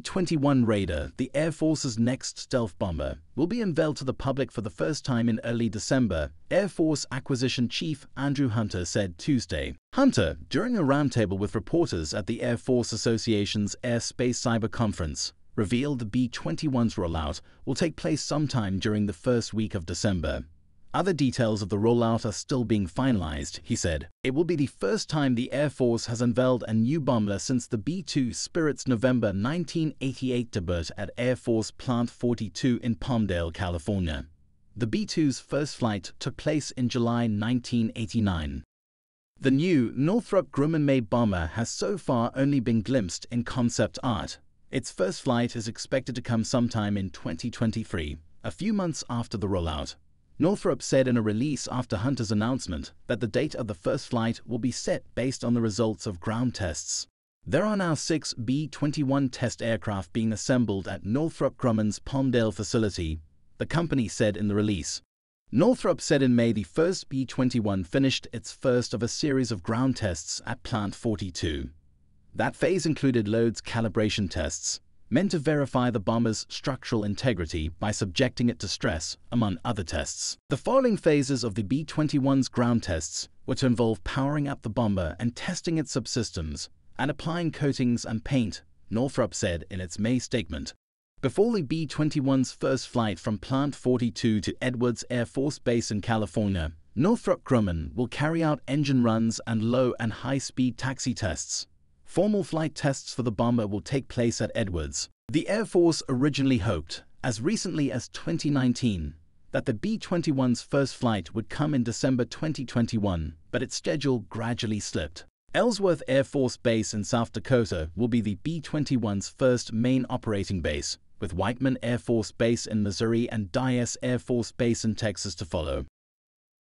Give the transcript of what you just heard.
B-21 Raider, the Air Force's next stealth bomber, will be unveiled to the public for the first time in early December, Air Force Acquisition Chief Andrew Hunter said Tuesday. Hunter, during a roundtable with reporters at the Air Force Association's Air Space Cyber Conference, revealed the B-21's rollout will take place sometime during the first week of December. Other details of the rollout are still being finalized, he said. It will be the first time the Air Force has unveiled a new bomber since the B-2 Spirit's November 1988 debut at Air Force Plant 42 in Palmdale, California. The B-2's first flight took place in July 1989. The new Northrop Grumman-made bomber has so far only been glimpsed in concept art. Its first flight is expected to come sometime in 2023, a few months after the rollout. Northrop said in a release after Hunter's announcement that the date of the first flight will be set based on the results of ground tests. There are now six B-21 test aircraft being assembled at Northrop Grumman's Palmdale facility, the company said in the release. Northrop said in May the first B-21 finished its first of a series of ground tests at Plant 42. That phase included loads calibration tests, meant to verify the bomber's structural integrity by subjecting it to stress, among other tests. The following phases of the B-21's ground tests were to involve powering up the bomber and testing its subsystems, and applying coatings and paint, Northrop said in its May statement. Before the B-21's first flight from Plant 42 to Edwards Air Force Base in California, Northrop Grumman will carry out engine runs and low and high-speed taxi tests, Formal flight tests for the bomber will take place at Edwards. The Air Force originally hoped, as recently as 2019, that the B-21's first flight would come in December 2021, but its schedule gradually slipped. Ellsworth Air Force Base in South Dakota will be the B-21's first main operating base, with Whiteman Air Force Base in Missouri and Dyess Air Force Base in Texas to follow.